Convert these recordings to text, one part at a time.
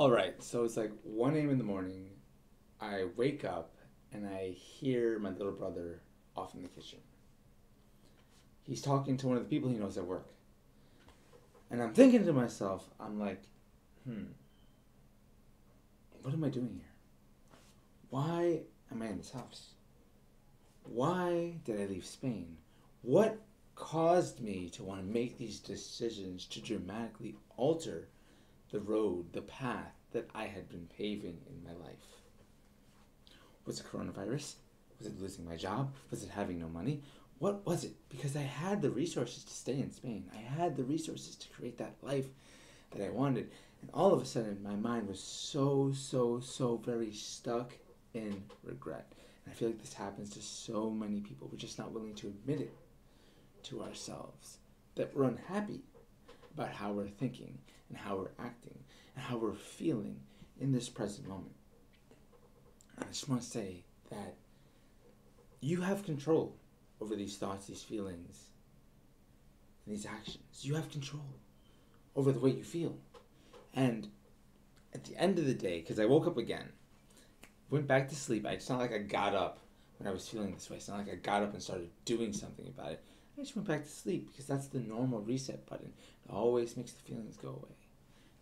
All right, so it's like 1 a.m. in the morning. I wake up and I hear my little brother off in the kitchen. He's talking to one of the people he knows at work. And I'm thinking to myself, I'm like, hmm, what am I doing here? Why am I in this house? Why did I leave Spain? What caused me to want to make these decisions to dramatically alter the road, the path that I had been paving in my life? Was it coronavirus? Was it losing my job? Was it having no money? What was it? Because I had the resources to stay in Spain. I had the resources to create that life that I wanted. And all of a sudden, my mind was so, so, so very stuck in regret. And I feel like this happens to so many people. We're just not willing to admit it to ourselves that we're unhappy about how we're thinking and how we're acting and how we're feeling in this present moment. I just want to say that you have control over these thoughts, these feelings, and these actions. You have control over the way you feel. And at the end of the day, because I woke up again, went back to sleep, it's not like I got up when I was feeling this way. It's not like I got up and started doing something about it. I just went back to sleep because that's the normal reset button. It always makes the feelings go away.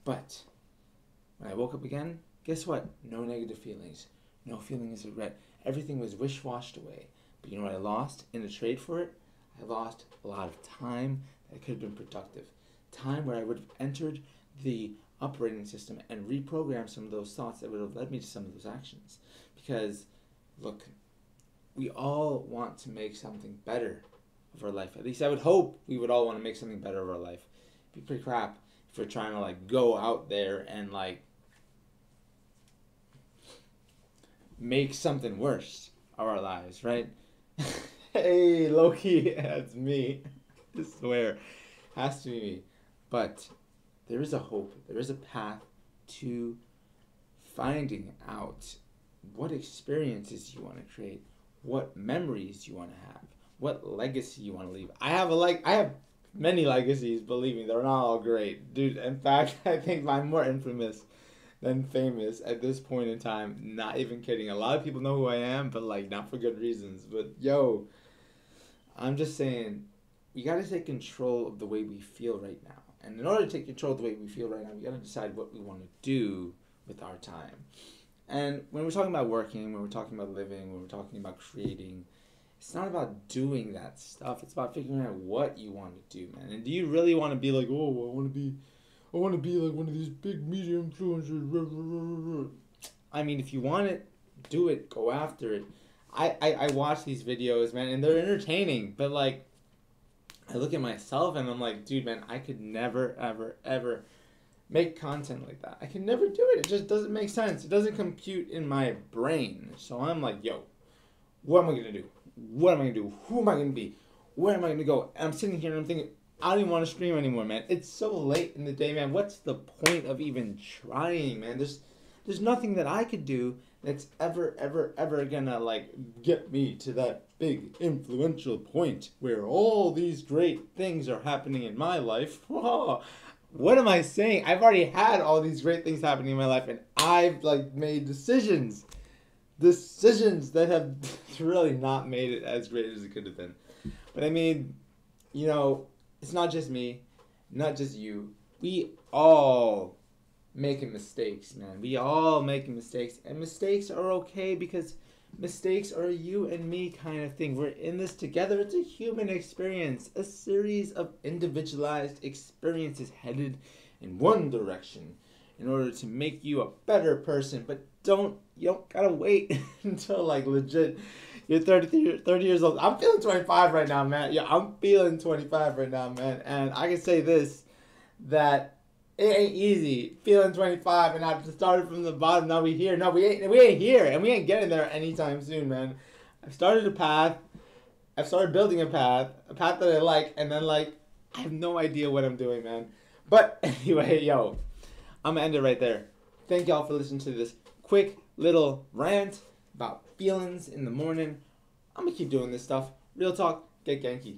But when I woke up again, guess what? No negative feelings. No feelings of regret. Everything was wish washed away. But you know what I lost in the trade for it? I lost a lot of time that could have been productive. Time where I would have entered the operating system and reprogrammed some of those thoughts that would have led me to some of those actions. Because, look, we all want to make something better of our life. At least I would hope we would all want to make something better of our life. It'd be pretty crap if we're trying to like go out there and like make something worse of our lives, right? hey, Loki, that's me. I swear, has to be me. But there is a hope. There is a path to finding out what experiences you want to create, what memories you want to have, what legacy you want to leave. I have a like I have many legacies, believe me, they're not all great. Dude, in fact, I think I'm more infamous than famous at this point in time. Not even kidding. A lot of people know who I am, but like not for good reasons. But yo, I'm just saying, we got to take control of the way we feel right now. And in order to take control of the way we feel right now, we got to decide what we want to do with our time. And when we're talking about working, when we're talking about living, when we're talking about creating, it's not about doing that stuff. It's about figuring out what you want to do, man. And do you really want to be like, oh, I want to be, I want to be like one of these big media influencers. I mean, if you want it, do it. Go after it. I, I, I watch these videos, man, and they're entertaining. But like, I look at myself and I'm like, dude, man, I could never, ever, ever make content like that. I can never do it. It just doesn't make sense. It doesn't compute in my brain. So I'm like, yo, what am I gonna do? What am I gonna do? Who am I gonna be? Where am I gonna go? And I'm sitting here and I'm thinking, I don't even want to stream anymore, man. It's so late in the day, man. What's the point of even trying, man? There's there's nothing that I could do that's ever, ever, ever gonna like get me to that big influential point where all these great things are happening in my life. what am I saying? I've already had all these great things happening in my life and I've like made decisions. Decisions that have really not made it as great as it could have been. But I mean, you know, it's not just me, not just you. We all making mistakes, man. We all making mistakes, and mistakes are okay because mistakes are you and me kind of thing. We're in this together. It's a human experience, a series of individualized experiences headed in one direction in order to make you a better person. But don't you don't gotta wait until like legit you're 30, 30 years old. I'm feeling 25 right now, man. Yeah, I'm feeling 25 right now, man. And I can say this that it ain't easy feeling 25 and I've started from the bottom. Now we here. No, we ain't. We ain't here, and we ain't getting there anytime soon, man. I've started a path. I've started building a path, a path that I like, and then like I have no idea what I'm doing, man. But anyway, yo, I'm gonna end it right there. Thank y'all for listening to this quick little rant about feelings in the morning. I'm gonna keep doing this stuff. Real talk, get Genki.